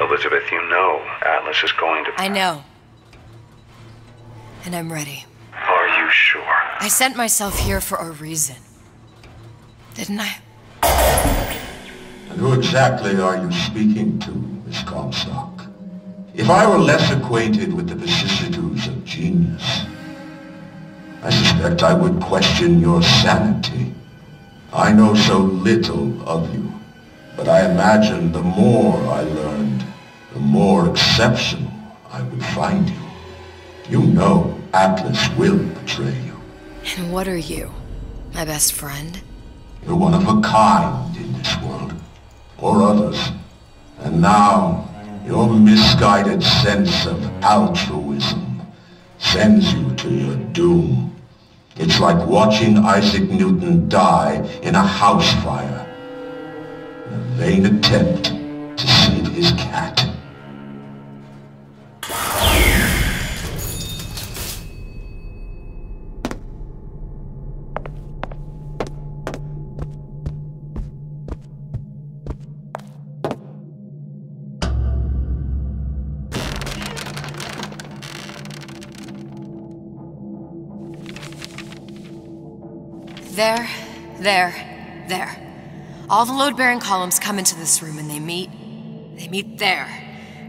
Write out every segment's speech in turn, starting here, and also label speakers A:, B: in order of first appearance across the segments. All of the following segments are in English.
A: Elizabeth, you know Atlas is going to.
B: I know. And I'm ready.
A: Are you sure?
B: I sent myself here for a reason. Didn't I?
C: And who exactly are you speaking to, Miss Comstock? If I were less acquainted with the vicissitudes of genius, I suspect I would question your sanity. I know so little of you, but I imagine the more I learned, the more exceptional I would find you. You know Atlas will betray you.
B: And what are you? My best friend?
C: You're one of a kind in this world, or others. And now, your misguided sense of altruism sends you to your doom. It's like watching Isaac Newton die in a house fire a vain attempt to save his cat.
B: There, there, there. All the load-bearing columns come into this room and they meet... They meet there.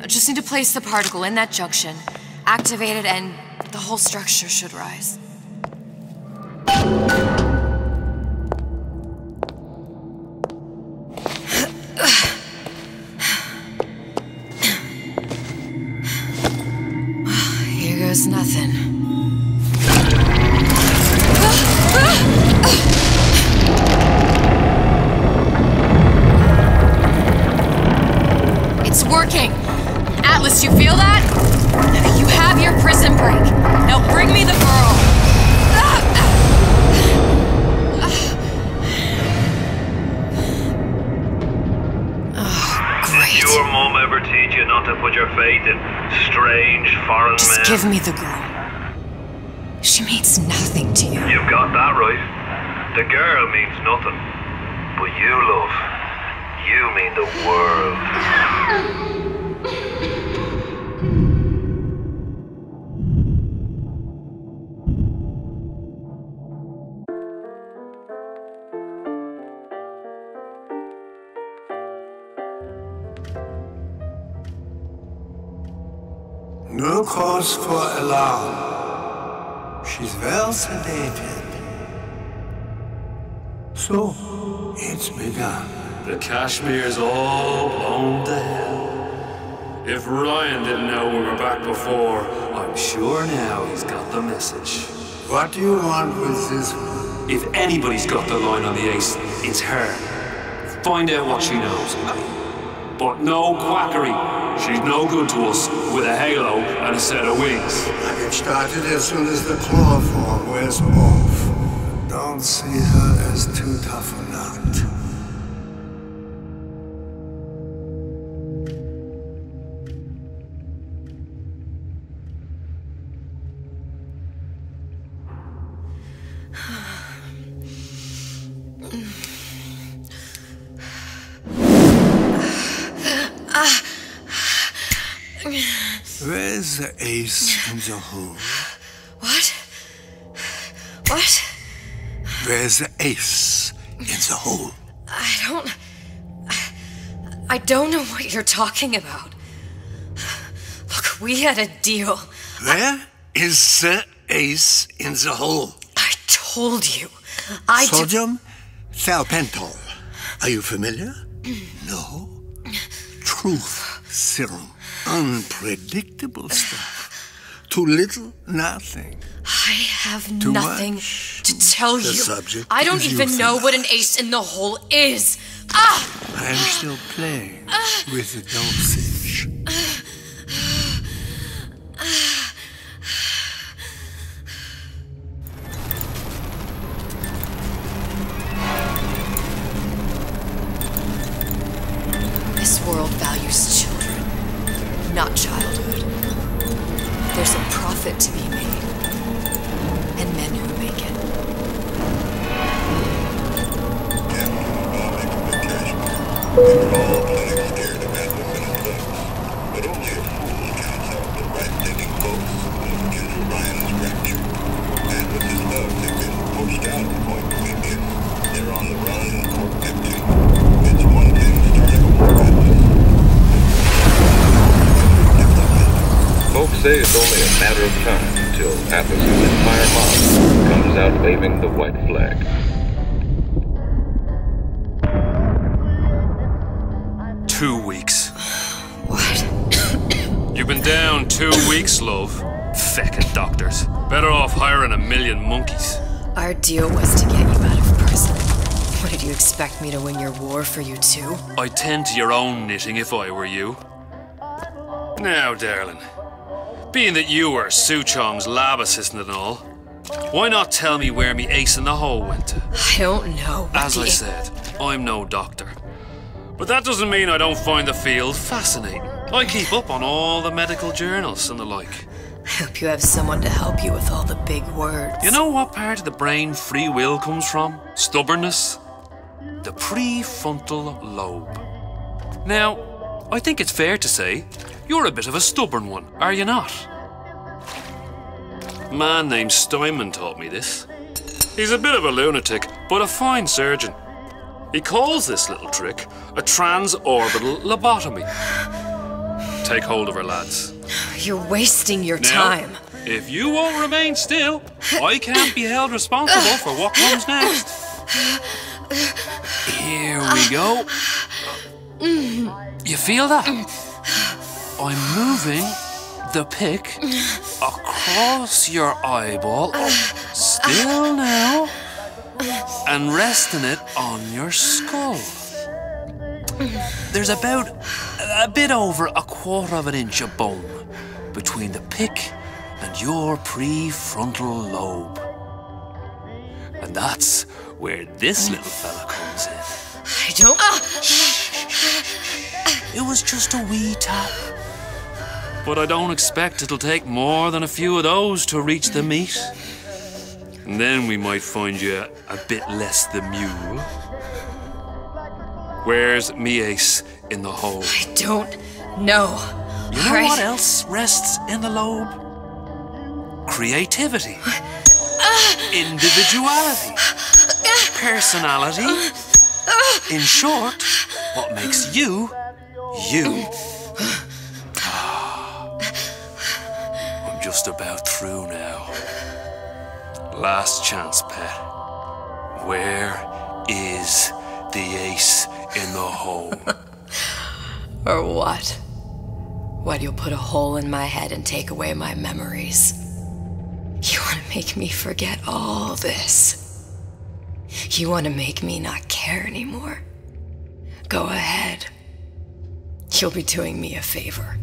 B: I just need to place the particle in that junction, activate it, and the whole structure should rise. Here goes nothing.
D: Put your faith in strange foreign
B: Just
D: men?
B: give me the girl. She means nothing to you.
D: You've got that right. The girl means nothing. But you, love, you mean the world.
E: Cause for alarm. She's well sedated. So, it's begun.
F: The Kashmir's all blown to hell. If Ryan didn't know we were back before, I'm sure now he's got the message.
E: What do you want with this one?
F: If anybody's got the line on the ace, it's her. Find out what she knows. But no quackery. She's no good to us with a halo and a set of wings.
E: I get started as soon as the chloroform wears off. Don't see her as too tough a nut. The ace in the hole?
B: What? What?
E: Where's the ace in the hole?
B: I don't. I don't know what you're talking about. Look, we had a deal.
E: Where is the ace in the hole?
B: I told you. I
E: Sodium pentothal. Are you familiar? Mm. No. Truth serum. Unpredictable stuff. Too little, nothing.
B: I have nothing
E: much.
B: to tell
E: The
B: you.
E: subject
B: I don't even know what an ace in the hole is. Ah!
E: I am still playing with the dosage.
B: Folks
G: say it's only a matter of time until Atlas's entire mob comes out waving the white flag.
F: Two weeks.
B: What?
F: You've been down two weeks, love. Feckin' doctors. Better off hiring a million monkeys.
B: Our deal was to get you out of prison. What did you expect me to win your war for you too?
F: I'd tend to your own knitting if I were you. Now, darling, being that you were Suchong's lab assistant and all, why not tell me where me ace in the hole went to?
B: I don't know.
F: As I said, I'm no doctor. But that doesn't mean I don't find the field fascinating. I keep up on all the medical journals and the like.
B: I hope you have someone to help you with all the big words.
F: You know what part of the brain free will comes from? Stubbornness? The prefrontal lobe. Now, I think it's fair to say you're a bit of a stubborn one, are you not? Man named Steinman taught me this. He's a bit of a lunatic, but a fine surgeon. He calls this little trick a transorbital lobotomy. Take hold of her, lads.
B: You're wasting your
F: Now,
B: time.
F: If you won't remain still, I can't be held responsible for what comes next. Here we go. You feel that? I'm moving the pick across your eyeball, still now, and resting it on your skull. There's about a bit over a quarter of an inch of bone between the pick and your prefrontal lobe. And that's where this little fella comes in.
B: I don't.
F: It was just a wee tap. But I don't expect it'll take more than a few of those to reach the meat. And then we might find you a bit less the mule. Where's me ace in the hole?
B: I don't know.
F: You know
B: Alright.
F: what else rests in the lobe? Creativity, individuality, personality. In short, what makes you, you. I'm just about through now. Last chance, pet. Where is the ace in the hole?
B: Or what? What, you'll put a hole in my head and take away my memories? You want to make me forget all this? You want to make me not care anymore? Go ahead. You'll be doing me a favor.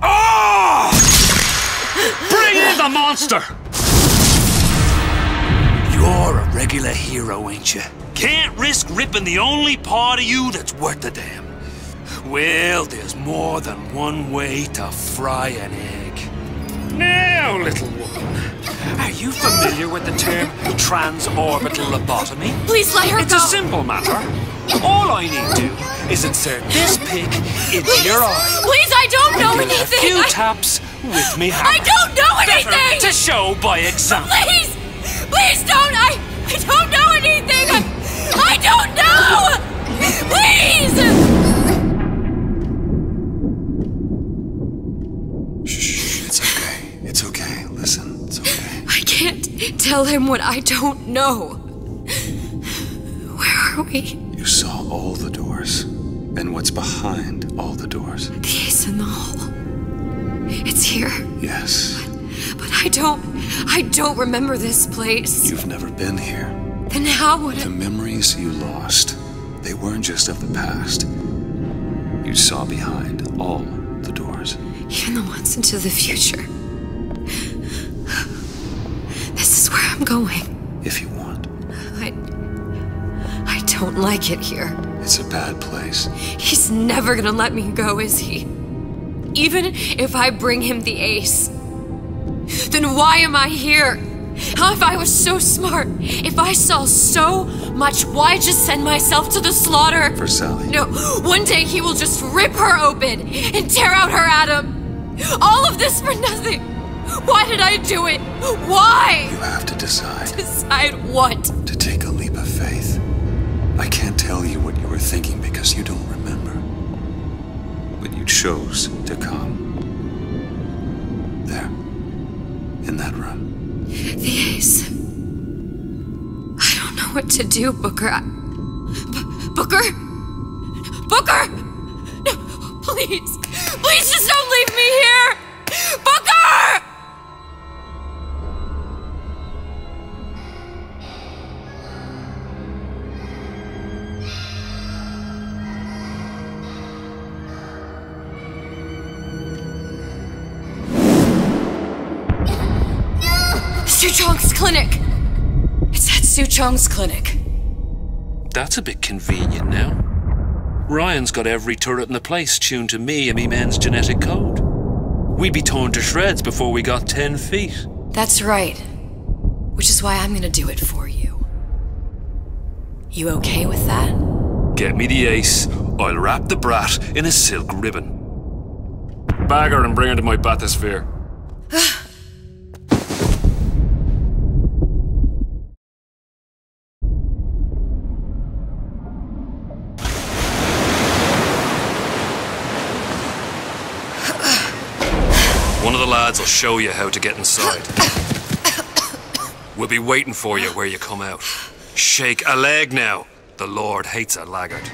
F: Ah! Bring in the monster! You're a regular hero, ain't you? Can't risk ripping the only part of you that's worth a damn. Well, there's more than one way to fry an egg. Now, little woman, are you familiar with the term transorbital lobotomy?
B: Please let her
F: It's
B: go.
F: It's a simple matter. All I need to do is insert this pick into your eye.
B: Please, I don't know
F: Give it a few
B: I,
F: taps with me hammer.
B: I don't know anything.
F: Better to show by example.
B: Please, please don't. I, I don't know anything. I, I don't know. Please.
H: Shh, it's okay. It's okay. Listen, it's okay.
B: I can't tell him what I don't know. Where are we?
H: You saw all the doors. And what's behind all the doors?
B: The ace in the hole. It's here,
H: Yes,
B: but I don't. I don't remember this place.
H: you've never been here.
B: Then how would
H: The
B: I?
H: memories you lost, they weren't just of the past. You saw behind all the doors.
B: Even the ones into the future. I'm going.
H: If you want.
B: I. I don't like it here.
H: It's a bad place.
B: He's never gonna let me go, is he? Even if I bring him the ace. Then why am I here? How if I was so smart? If I saw so much, why just send myself to the slaughter?
H: For Sally.
B: No, one day he will just rip her open and tear out her atom. All of this for nothing. Why did I do it? Why?
H: You have to decide.
B: Decide what?
H: To take a leap of faith. I can't tell you what you were thinking because you don't remember. But you chose to come.
B: There. In that room. The ace. I don't know what to do, Booker. Booker? Booker! No, please. Please just don't leave me here! Suchong's clinic! It's at Suchong's clinic.
F: That's a bit convenient now. Ryan's got every turret in the place tuned to me and me men's genetic code. We'd be torn to shreds before we got 10 feet.
B: That's right. Which is why I'm gonna do it for you. You okay with that?
F: Get me the ace, I'll wrap the brat in a silk ribbon. Bag her and bring her to my bathysphere. lads will show you how to get inside. We'll be waiting for you where you come out. Shake a leg now. The Lord hates a laggard.